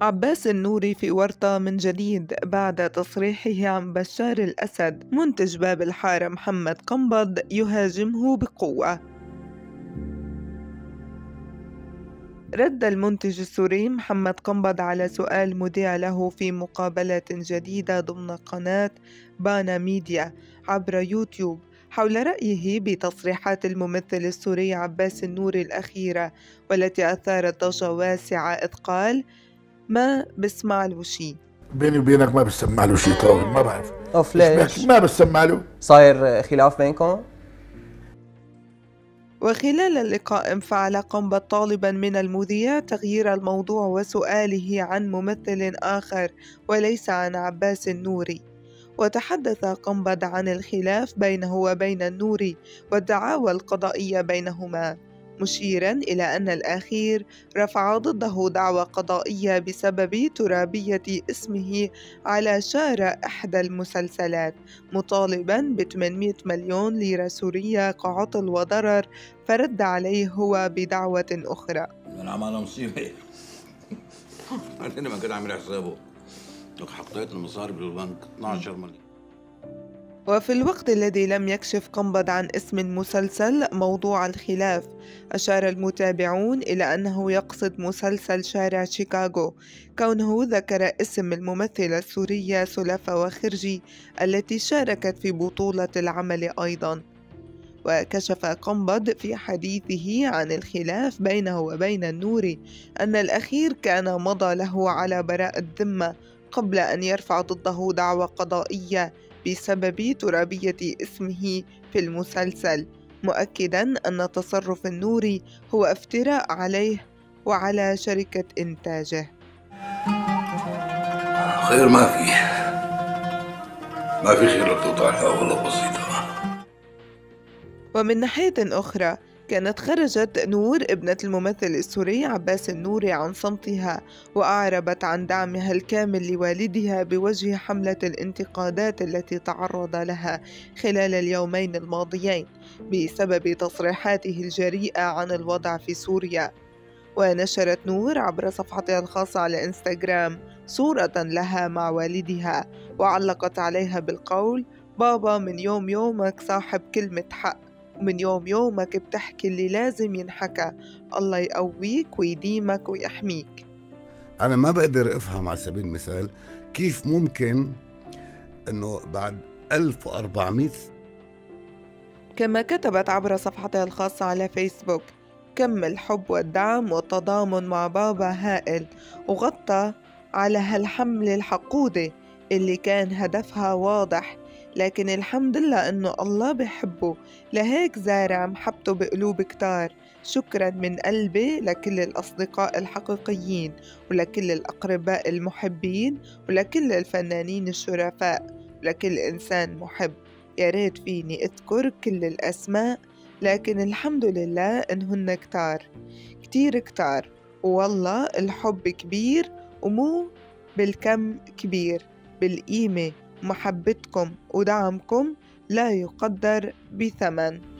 عباس النوري في ورطة من جديد بعد تصريحه عن بشار الأسد منتج باب الحارة محمد قنبض يهاجمه بقوة. رد المنتج السوري محمد قنبض على سؤال مذيع له في مقابلة جديدة ضمن قناة بانا ميديا عبر يوتيوب حول رأيه بتصريحات الممثل السوري عباس النوري الأخيرة والتي أثارت ضجة واسعة إذ قال ما بسمع له شيء بيني وبينك ما بسمع له شيء طاول ما بعرف. أوف ليش؟ ما بسمع له. صاير خلاف بينكم؟ وخلال اللقاء انفعل قنبة طالبا من المذيع تغيير الموضوع وسؤاله عن ممثل آخر وليس عن عباس النوري. وتحدث قنبد عن الخلاف بينه وبين النوري والدعاوى القضائية بينهما. مشيرا إلى أن الأخير رفع ضده دعوى قضائية بسبب ترابية اسمه على شارع إحدى المسلسلات مطالبا ب 800 مليون ليرة سورية كعطل وضرر فرد عليه هو بدعوة أخرى. من مصيبة أنا ما كان عامل حسابه لك حطيت المصاري بالبنك 12 مليون. وفي الوقت الذي لم يكشف قنبض عن اسم المسلسل موضوع الخلاف أشار المتابعون إلى أنه يقصد مسلسل شارع شيكاغو. كونه ذكر اسم الممثلة السورية سلافة وخرجي التي شاركت في بطولة العمل أيضاً. وكشف قنبض في حديثه عن الخلاف بينه وبين النوري أن الأخير كان مضى له على براء الذمة قبل أن يرفع ضده دعوى قضائية بسبب ترابية اسمه في المسلسل مؤكدا أن تصرف النوري هو افتراء عليه وعلى شركة إنتاجه. خير ما في. ما في خير لك تقطع والله بسيطة. ومن ناحية أخرى كانت خرجت نور ابنة الممثل السوري عباس النوري عن صمتها وأعربت عن دعمها الكامل لوالدها بوجه حملة الانتقادات التي تعرض لها خلال اليومين الماضيين بسبب تصريحاته الجريئة عن الوضع في سوريا. ونشرت نور عبر صفحتها الخاصة على إنستغرام صورة لها مع والدها وعلقت عليها بالقول بابا من يوم يومك صاحب كلمة حق. ومن يوم يومك بتحكي اللي لازم ينحكى. الله يقويك ويديمك ويحميك. أنا ما بقدر أفهم على سبيل المثال كيف ممكن أنه بعد 1400 كما كتبت عبر صفحتها الخاصة على فيسبوك كم الحب والدعم والتضامن مع بابا هائل وغطى على هالحملة الحقودة اللي كان هدفها واضح لكن الحمد لله إنه الله بحبه. لهيك زارع محبته بقلوب كتار. شكرا من قلبي لكل الأصدقاء الحقيقيين ولكل الأقرباء المحبين ولكل الفنانين الشرفاء ولكل إنسان محب. يا ريت فيني أذكر كل الأسماء لكن الحمد لله إنهن كتار. كتير كتار. والله الحب كبير ومو بالكم كبير بالقيمة. محبتكم ودعمكم لا يقدر بثمن.